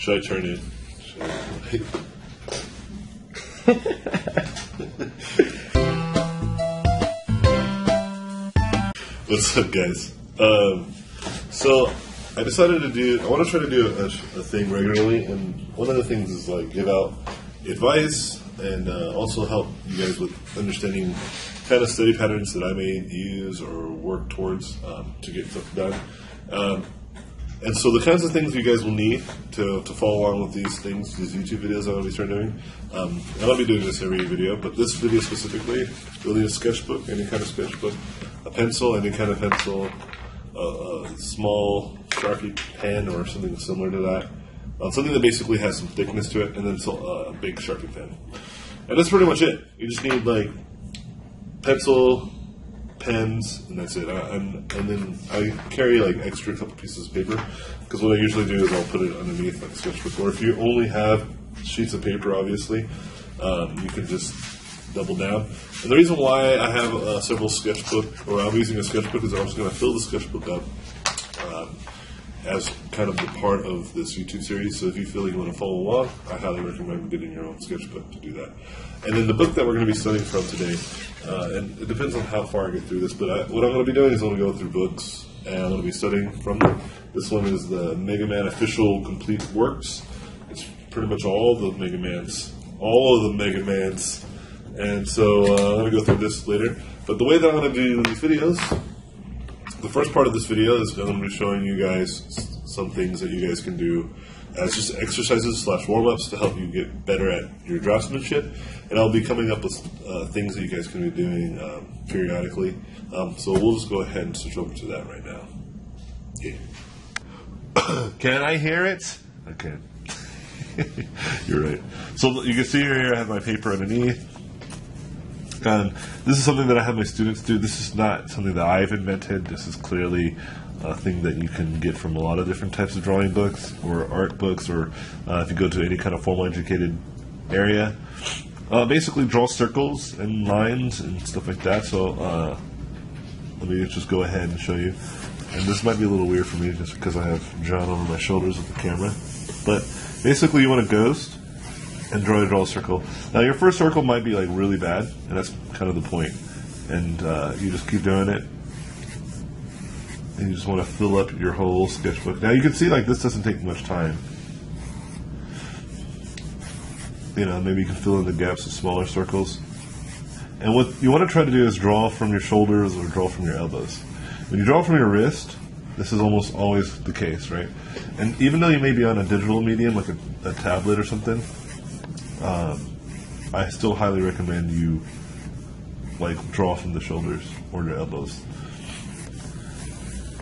Should I turn it? Should I- What's up, guys? Um, so I decided to do. I want to try to do a, a thing regularly, and one of the things is like give out advice and uh, also help you guys with understanding kind of study patterns that I may use or work towards um, to get stuff done. Um, and so the kinds of things you guys will need to, to follow along with these things, these YouTube videos I'm going to be starting doing. Um, and I'll be doing this every video, but this video specifically, you'll need a sketchbook, any kind of sketchbook, a pencil, any kind of pencil, a, small Sharpie pen or something similar to that. Uh, something that basically has some thickness to it, and then so, uh, a big Sharpie pen. And that's pretty much it. You just need like pencil, pens, and that's it. I, and, and then I carry like extra couple pieces of paper because what I usually do is I'll put it underneath like sketchbook. Or if you only have sheets of paper, obviously, um, you can just double down. And the reason why I have uh, several sketchbook, or I'm using a sketchbook, is I'm just going to fill the sketchbook up um, as kind of the part of this YouTube series. So if you feel you want to follow along, I highly recommend getting your own sketchbook to do that. And then the book that we're going to be studying from today, uh, and it depends on how far I get through this, but I, what I'm going to be doing is I'm going to go through books, and I'm going to be studying from them. This one is the Mega Man Official Complete Works. It's pretty much all the Mega Mans, all of the Mega Mans. And so uh, I'm going to go through this later. But the way that I'm going to do these videos the first part of this video is going to be showing you guys some things that you guys can do as just exercises slash warm-ups to help you get better at your draftsmanship. And I'll be coming up with uh, things that you guys can be doing um, periodically. Um, so we'll just go ahead and switch over to that right now. Yeah. can I hear it? I can you're right. So you can see here I have my paper underneath um, this is something that I have my students do. This is not something that I've invented. This is clearly a thing that you can get from a lot of different types of drawing books or art books, or uh, if you go to any kind of formal educated area. Uh, basically, draw circles and lines and stuff like that. So uh, let me just go ahead and show you. And this might be a little weird for me just because I have John over my shoulders with the camera. But basically, you want a ghost and draw a draw a circle. Now your first circle might be like really bad, and that's kind of the point. And uh, you just keep doing it, and you just want to fill up your whole sketchbook. Now you can see like this doesn't take much time. You know, maybe you can fill in the gaps with smaller circles. And what you want to try to do is draw from your shoulders or draw from your elbows. When you draw from your wrist, this is almost always the case, right? And even though you may be on a digital medium like a, a tablet or something, um, I still highly recommend you like draw from the shoulders or your elbows.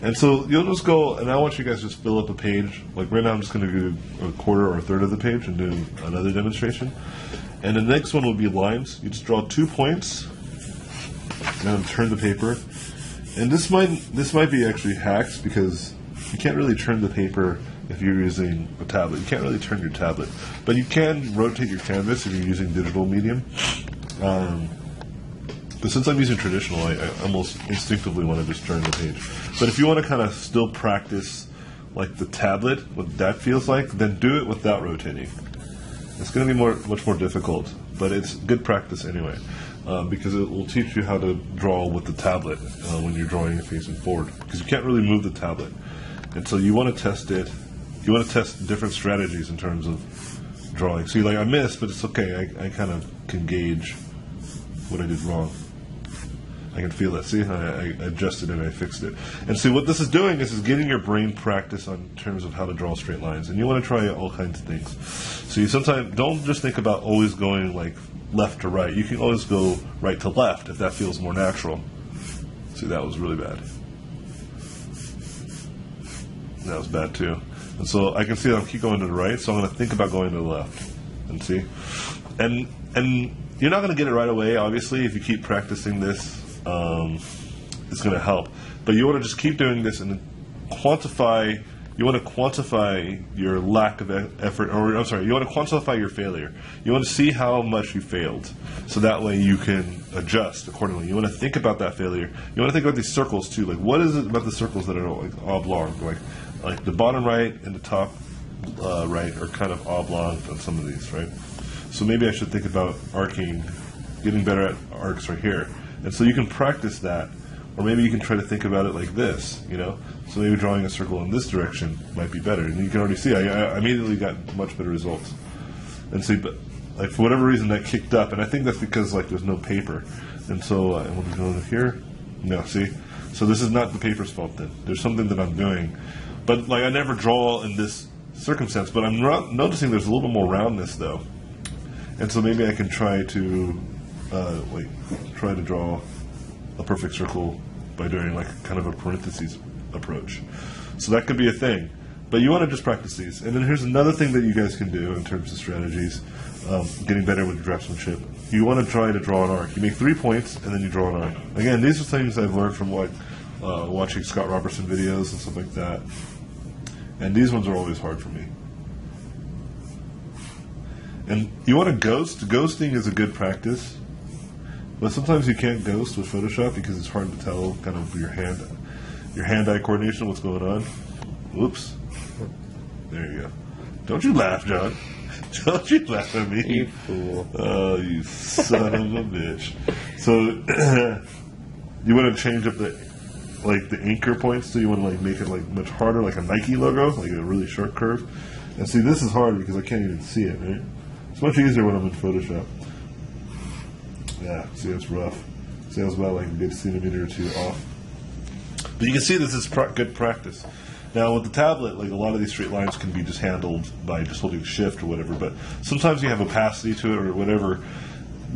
And so you'll just go, and I want you guys to just fill up a page. Like right now, I'm just going to do a quarter or a third of the page and do another demonstration. And the next one will be lines. You just draw two points, and turn the paper. And this might this might be actually hacks because you can't really turn the paper if you're using a tablet. You can't really turn your tablet, but you can rotate your canvas if you're using digital medium. Um, but since I'm using traditional, I, I almost instinctively want to just turn the page. But if you want to kind of still practice like the tablet, what that feels like, then do it without rotating. It's going to be more, much more difficult, but it's good practice anyway, um, because it will teach you how to draw with the tablet uh, when you're drawing it facing forward. Because you can't really move the tablet, and so you want to test it. You want to test different strategies in terms of drawing. See, like I missed, but it's okay. I, I kind of can gauge what I did wrong. I can feel that. See, I, I adjusted it and I fixed it. And see, what this is doing is, is getting your brain practice on terms of how to draw straight lines. And you want to try all kinds of things. So you sometimes don't just think about always going like left to right. You can always go right to left if that feels more natural. See, that was really bad. That was bad too. And so I can see that I'm keep going to the right, so I'm going to think about going to the left. And see, and and you're not going to get it right away. Obviously, if you keep practicing this, um, it's going to help. But you want to just keep doing this and quantify. You want to quantify your lack of effort, or I'm sorry, you want to quantify your failure. You want to see how much you failed, so that way you can adjust accordingly. You want to think about that failure. You want to think about these circles too. Like, what is it about the circles that are like oblong, like like the bottom right and the top uh, right, are kind of oblong on some of these, right? So maybe I should think about arcing, getting better at arcs right here. And so you can practice that, or maybe you can try to think about it like this, you know? So maybe drawing a circle in this direction might be better. And you can already see I, I immediately got much better results. And see, but like for whatever reason that kicked up, and I think that's because like there's no paper. And so, uh, what we go over here? No, see? So this is not the paper's fault then. There's something that I'm doing. But like I never draw in this circumstance, but I'm noticing there's a little bit more roundness though. And so maybe I can try to, uh, wait, try to draw a perfect circle by doing like kind of a parentheses approach. So that could be a thing. But you want to just practice these. And then here's another thing that you guys can do in terms of strategies, um, getting better with draftsmanship. You want to try to draw an arc. You make three points, and then you draw an arc. Again, these are things I've learned from like uh, watching Scott Robertson videos and stuff like that. And these ones are always hard for me. And you want to ghost. Ghosting is a good practice. But sometimes you can't ghost with Photoshop because it's hard to tell kind of your hand your hand-eye coordination, what's going on. Whoops. There you go. Don't you laugh, John. Don't you laugh at me. You fool. Oh, you son of a bitch. So, you want to change up the, like, the anchor points, so you want to, like, make it, like, much harder, like a Nike logo, like a really short curve. And see, this is hard because I can't even see it, right? It's much easier when I'm in Photoshop. Yeah, see, it's rough. See, I was about, like, a good centimeter or two off. But you can see this is good practice. Now with the tablet, like a lot of these straight lines can be just handled by just holding shift or whatever, but sometimes you have opacity to it or whatever.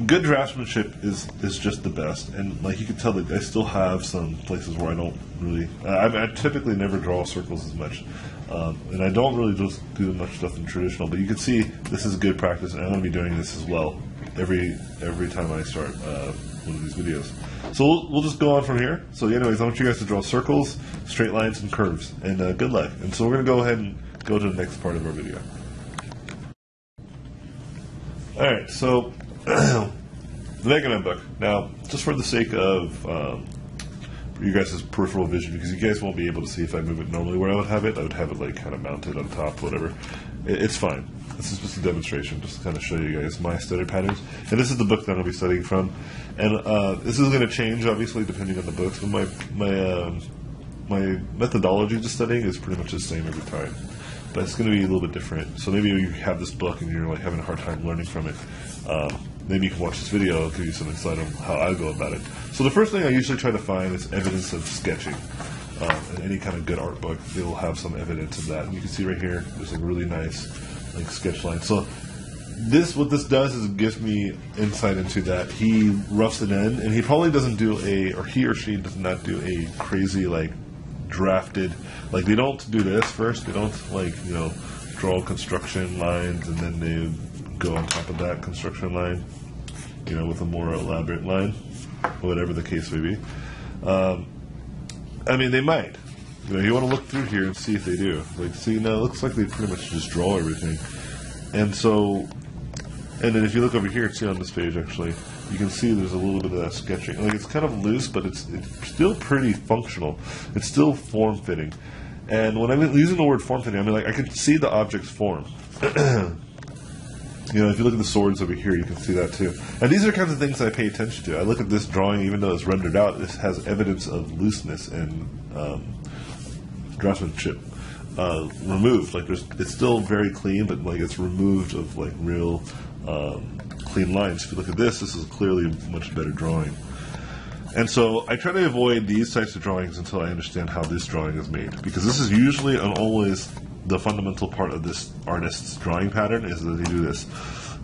Good draftsmanship is is just the best, and like you can tell that I still have some places where I don't really. I, I typically never draw circles as much, um, and I don't really just do much stuff in traditional. But you can see this is good practice, and I'm going to be doing this as well every every time I start uh, one of these videos. So we'll, we'll, just go on from here. So anyways, I want you guys to draw circles, straight lines, and curves. And uh, good luck. And so we're going to go ahead and go to the next part of our video. All right, so the Mega Man book. Now, just for the sake of um, you guys' peripheral vision, because you guys won't be able to see if I move it normally where I would have it, I would have it like kind of mounted on top, whatever. It, it's fine. This is just a demonstration, just to kind of show you guys my study patterns. And this is the book that I'm going to be studying from. And uh, this is going to change, obviously, depending on the books. But my my um, my methodology to studying is pretty much the same every time. But it's going to be a little bit different. So maybe you have this book and you're like having a hard time learning from it. Um, maybe you can watch this video. It'll give you some insight on how I go about it. So the first thing I usually try to find is evidence of sketching. Um, in any kind of good art book, they will have some evidence of that. And you can see right here, there's a really nice like sketch line. So this what this does is it gives me insight into that he roughs it in, and he probably doesn't do a or he or she does not do a crazy like drafted like they don't do this first. They don't like you know draw construction lines and then they go on top of that construction line, you know, with a more elaborate line, whatever the case may be. Um, I mean, they might. You know, you want to look through here and see if they do. Like, see, now it looks like they pretty much just draw everything. And so, and then if you look over here, see on this page actually, you can see there's a little bit of that sketching. Like it's kind of loose, but it's it's still pretty functional. It's still form fitting. And when I'm using the word form fitting, I mean like I can see the object's form. you know, if you look at the swords over here, you can see that too. And these are kinds of things I pay attention to. I look at this drawing, even though it's rendered out, this has evidence of looseness and um, draftsmanship uh, removed. Like there's, it's still very clean, but like it's removed of like real um, clean lines. If you look at this, this is clearly a much better drawing. And so I try to avoid these types of drawings until I understand how this drawing is made, because this is usually and always the fundamental part of this artist's drawing pattern is that they do this.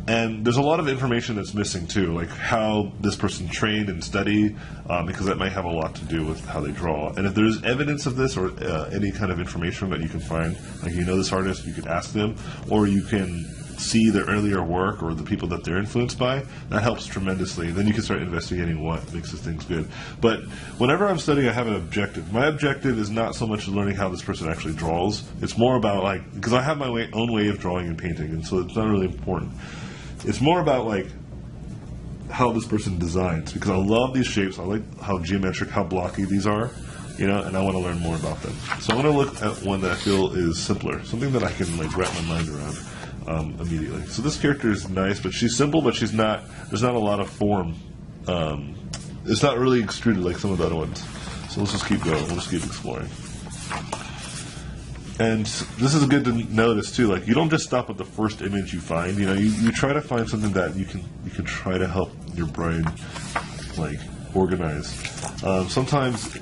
And there's a lot of information that's missing too, like how this person trained and studied, um, because that might have a lot to do with how they draw. And if there's evidence of this or uh, any kind of information that you can find, like you know this artist, you can ask them, or you can see their earlier work or the people that they're influenced by, that helps tremendously. Then you can start investigating what makes these things good. But whenever I'm studying, I have an objective. My objective is not so much learning how this person actually draws. It's more about like because I have my way, own way of drawing and painting, and so it's not really important. It's more about like how this person designs because I love these shapes. I like how geometric, how blocky these are. you know, and I want to learn more about them. So I want to look at one that I feel is simpler, something that I can like wrap my mind around um, immediately. So this character is nice, but she's simple, but she's not. There's not a lot of form. Um, it's not really extruded like some of the other ones. So let's just keep going. We'll just keep exploring. And this is good to notice too. Like you don't just stop at the first image you find. You know, you, you try to find something that you can you can try to help your brain like organize. Um, sometimes,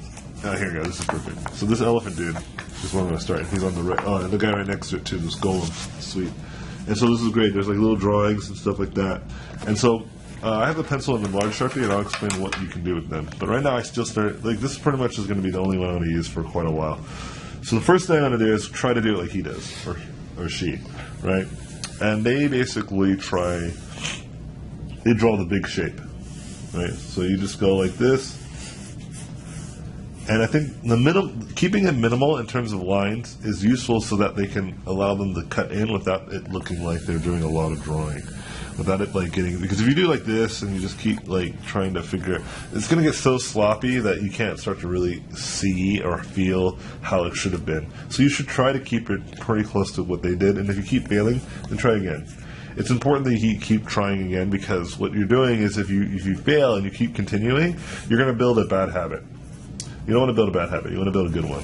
oh, here we go. This is perfect. So this elephant dude is where I'm going to start. He's on the right. Oh, and the guy right next to it too. This golem, sweet. And so this is great. There's like little drawings and stuff like that. And so uh, I have a pencil and a large sharpie, and I'll explain what you can do with them. But right now, I still start like this. Pretty much is going to be the only one I'm going to use for quite a while. So the first thing I'm going to do is try to do it like he does, or, or she, right? And they basically try, they draw the big shape, right? So you just go like this. And I think the minim- keeping it minimal in terms of lines is useful so that they can allow them to cut in without it looking like they're doing a lot of drawing. Without it like getting because if you do like this and you just keep like trying to figure it's going to get so sloppy that you can't start to really see or feel how it should have been. So you should try to keep it pretty close to what they did. And if you keep failing then try again. It's important that you keep trying again because what you're doing is if you if you fail and you keep continuing you're going to build a bad habit you don't want to build a bad habit you want to build a good one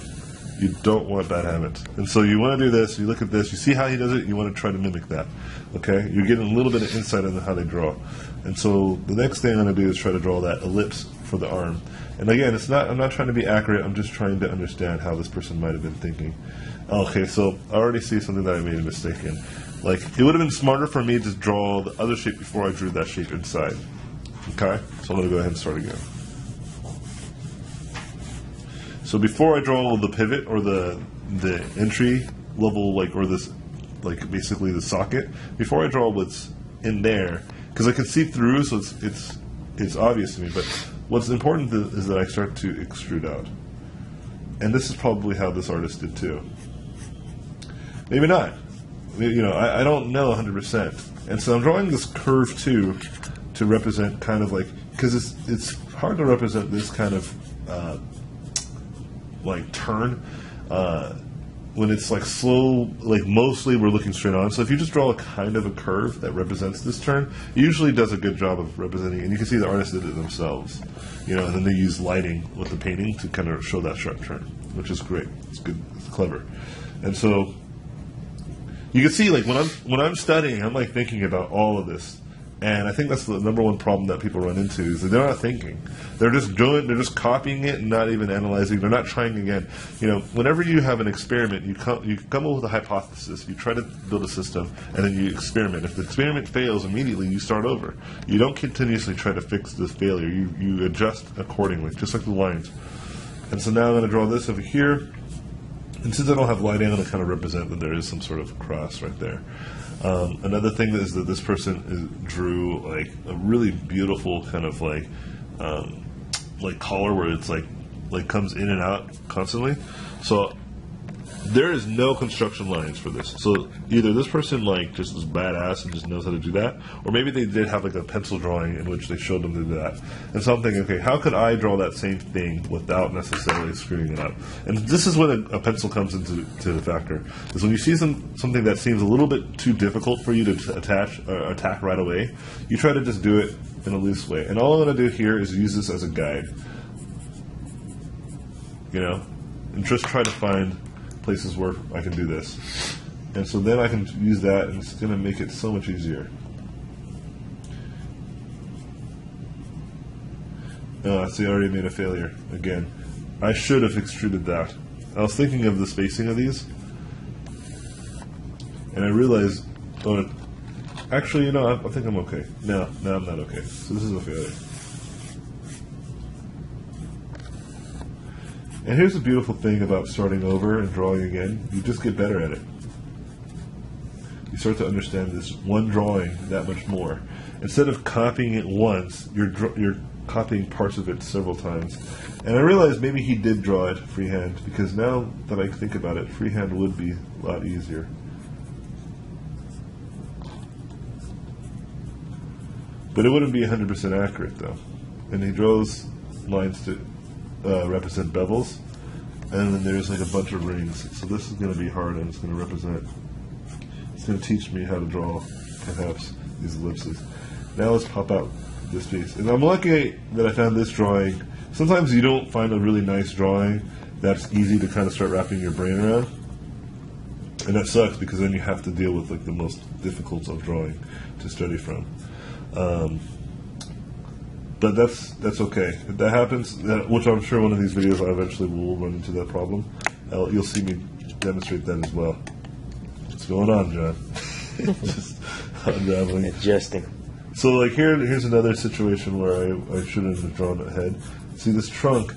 you don't want bad habits. And so you want to do this, you look at this, you see how he does it, you want to try to mimic that. Okay? You're getting a little bit of insight into how they draw. And so the next thing I'm going to do is try to draw that ellipse for the arm. And again, it's not I'm not trying to be accurate, I'm just trying to understand how this person might have been thinking. Okay, so I already see something that I made a mistake in. Like, it would have been smarter for me to draw the other shape before I drew that shape inside. Okay? So I'm going to go ahead and start again. So before I draw the pivot or the the entry level, like or this, like basically the socket, before I draw what's in there, because I can see through, so it's it's it's obvious to me. But what's important is that I start to extrude out, and this is probably how this artist did too. Maybe not. You know, I, I don't know 100%. And so I'm drawing this curve too to represent kind of like because it's it's hard to represent this kind of uh, like turn uh, when it's like slow like mostly we're looking straight on. So if you just draw a kind of a curve that represents this turn it usually does a good job of representing and you can see the artists did it themselves you know and then they use lighting with the painting to kind of show that sharp turn which is great. It's good it's clever. And so you can see like when i'm when i'm studying i'm like thinking about all of this and I think that's the number one problem that people run into is that they're not thinking. They're just doing, they're just copying it and not even analyzing. They're not trying again. You know, whenever you have an experiment, you come, you come up with a hypothesis, you try to build a system, and then you experiment. If the experiment fails immediately, you start over. You don't continuously try to fix this failure. You, you adjust accordingly, just like the lines. And so now I'm going to draw this over here. And since I don't have lighting, I'm going to kind of represent that there is some sort of cross right there. Um, another thing is that this person is, drew like a really beautiful kind of like um, like collar where it's like like comes in and out constantly. So there is no construction lines for this. So either this person like just is badass and just knows how to do that, or maybe they did have like a pencil drawing in which they showed them to do that. And so I'm thinking, okay, how could I draw that same thing without necessarily screwing it up? And this is when a, a pencil comes into to the factor. Is when you see some something that seems a little bit too difficult for you to attach attack right away, you try to just do it in a loose way. And all I'm going to do here is use this as a guide. You know, and just try to find places where I can do this. And so then I can use that, and it's going to make it so much easier. Oh, see, I already made a failure again. I should have extruded that. I was thinking of the spacing of these, and I realized, oh, actually, you know, I, I think I'm okay. No, no, I'm not okay. So this is a failure. And here's the beautiful thing about starting over and drawing again you just get better at it. You start to understand this one drawing that much more. Instead of copying it once, you're, you're copying parts of it several times. And I realized maybe he did draw it freehand because now that I think about it, freehand would be a lot easier. But it wouldn't be 100% accurate though. And he draws lines to uh, represent bevels. and then there's like a bunch of rings. So this is going to be hard, and it's going to represent. It's going to teach me how to draw, perhaps these ellipses. Now let's pop out this piece, and I'm lucky that I found this drawing. Sometimes you don't find a really nice drawing that's easy to kind of start wrapping your brain around, and that sucks because then you have to deal with like the most difficult of drawing to study from. Um, but that's that's okay. If that happens, which I'm sure one of these videos I eventually will run into that problem. I'll, you'll see me demonstrate that as well. What's going on, John? Just unraveling. Adjusting. So, like here, here's another situation where I, I shouldn't have drawn ahead. See this trunk.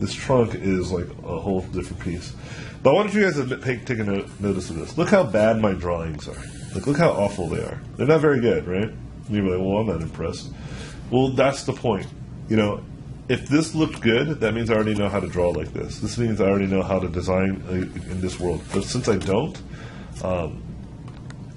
This trunk is like a whole different piece. But I want you guys to take, take a notice of this. Look how bad my drawings are. Like, look how awful they are. They're not very good, right? You're like, well, I'm not impressed. Well, that's the point. You know, if this looked good, that means I already know how to draw like this. This means I already know how to design uh, in this world. But since I don't, um,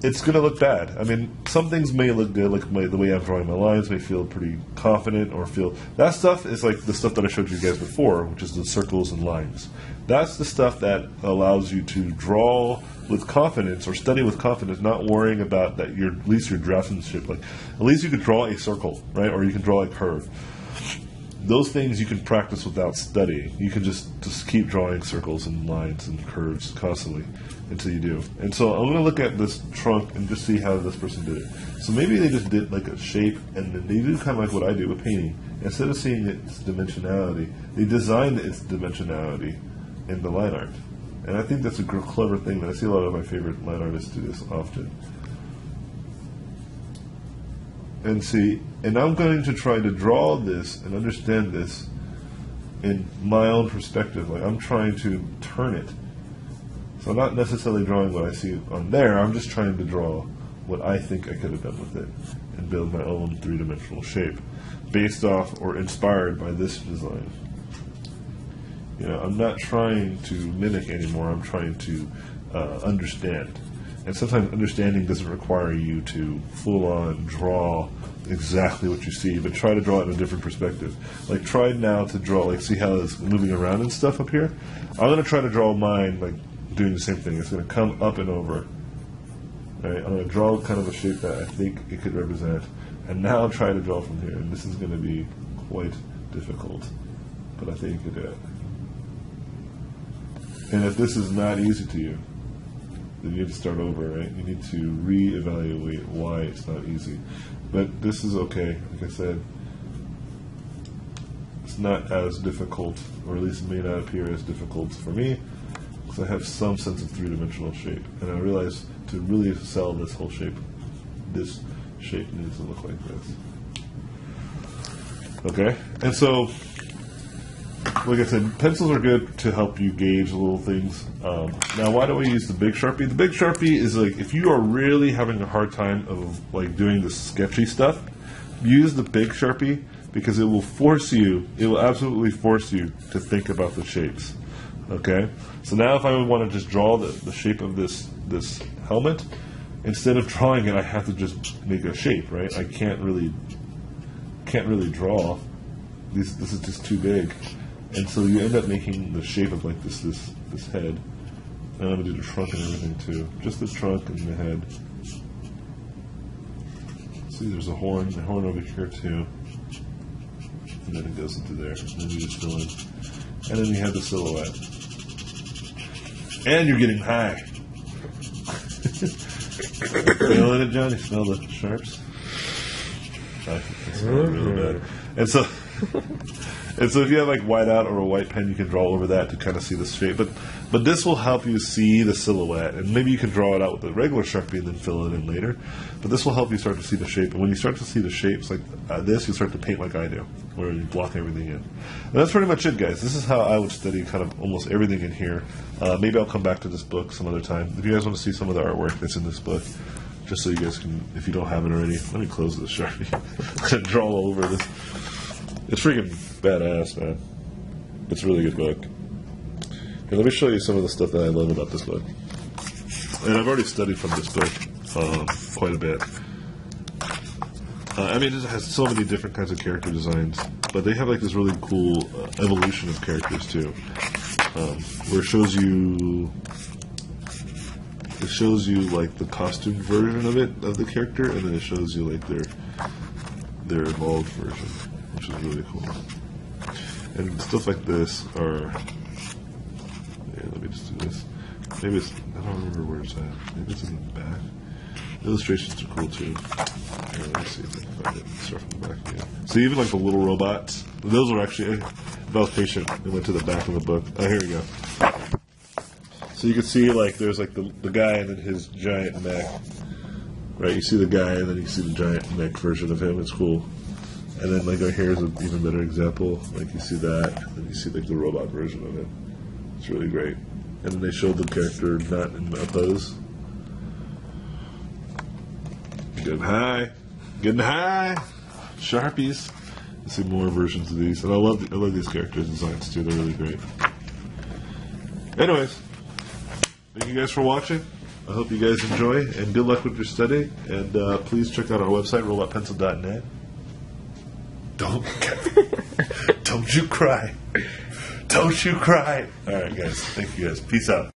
it's going to look bad. I mean, some things may look good, like my, the way I'm drawing my lines may feel pretty confident or feel. That stuff is like the stuff that I showed you guys before, which is the circles and lines. That's the stuff that allows you to draw with confidence or study with confidence, not worrying about that. Your at least your draftsmanship, like at least you could draw a circle, right, or you can draw a curve. Those things you can practice without studying. You can just just keep drawing circles and lines and curves constantly until you do. And so I'm going to look at this trunk and just see how this person did it. So maybe they just did like a shape, and then they do kind of like what I do with painting. Instead of seeing its dimensionality, they designed its dimensionality in the line art. And I think that's a clever thing that I see a lot of my favorite line artists do this often. And see, and I'm going to try to draw this and understand this in my own perspective. Like I'm trying to turn it. So I'm not necessarily drawing what I see on there. I'm just trying to draw what I think I could have done with it and build my own three-dimensional shape based off or inspired by this design. You know, I'm not trying to mimic anymore. I'm trying to uh, understand. And sometimes understanding doesn't require you to full on draw exactly what you see, but try to draw it in a different perspective. Like try now to draw, like see how it's moving around and stuff up here. I'm gonna try to draw mine like doing the same thing. It's gonna come up and over. Right? I'm gonna draw kind of a shape that I think it could represent, and now try to draw from here. And this is gonna be quite difficult, but I think you can do it. And if this is not easy to you, you need to start over, right? You need to reevaluate why it's not easy. But this is okay. Like I said, it's not as difficult, or at least it may not appear as difficult for me, because I have some sense of three-dimensional shape. And I realize to really sell this whole shape, this shape needs to look like this. Okay? And so like I said, pencils are good to help you gauge little things. Um, now, why do we use the big sharpie? The big sharpie is like if you are really having a hard time of like doing the sketchy stuff, use the big sharpie because it will force you. It will absolutely force you to think about the shapes. Okay. So now, if I want to just draw the, the shape of this this helmet, instead of drawing it, I have to just make a shape. Right. I can't really can't really draw. This this is just too big. And so you end up making the shape of like this this this head. And I'm gonna do the trunk and everything too. Just the trunk and the head. See, there's a horn, the horn over here too. And then it goes into there. And then you just fill in. And then you have the silhouette. And you're getting high. Feeling it, John? You smell the sharps? I think smell really bad. And so And so if you have like white out or a white pen, you can draw over that to kind of see the shape. But but this will help you see the silhouette, and maybe you can draw it out with a regular sharpie and then fill it in later. But this will help you start to see the shape. And when you start to see the shapes like uh, this, you start to paint like I do, where you block everything in. And that's pretty much it, guys. This is how I would study kind of almost everything in here. Uh, maybe I'll come back to this book some other time. If you guys want to see some of the artwork that's in this book just so you guys can, if you don't have it already, let me close this sharpie. draw over this. It's freaking badass, man. It's a really good book. And let me show you some of the stuff that I love about this book. And I've already studied from this book um, quite a bit. Uh, I mean, it has so many different kinds of character designs, but they have like this really cool uh, evolution of characters too, um, where it shows you it shows you like the costume version of it of the character, and then it shows you like their their evolved version, which is really cool. And stuff like this are. Yeah, let me just do this. Maybe it's. I don't remember where it's at. Maybe it's in the back. The Illustrations are cool too. Here, let me see if I can find it. Start from the back again. So even like the little robots, those are actually. If I was patient, I went to the back of the book. Oh, here we go. So you can see like there's like the, the guy and then his giant mech. Right, you see the guy and then you see the giant mech version of him. It's cool. And then like right here is an even better example. Like you see that, and you see like the robot version of it. It's really great. And then they showed the character not in a pose. Getting high, getting high. Sharpies. You see more versions of these, and I love I love these characters' designs too. They're really great. Anyways, thank you guys for watching. I hope you guys enjoy, and good luck with your study. And uh, please check out our website, robotpencil.net. Don't, don't you cry. Don't you cry. All right, guys. Thank you, guys. Peace out.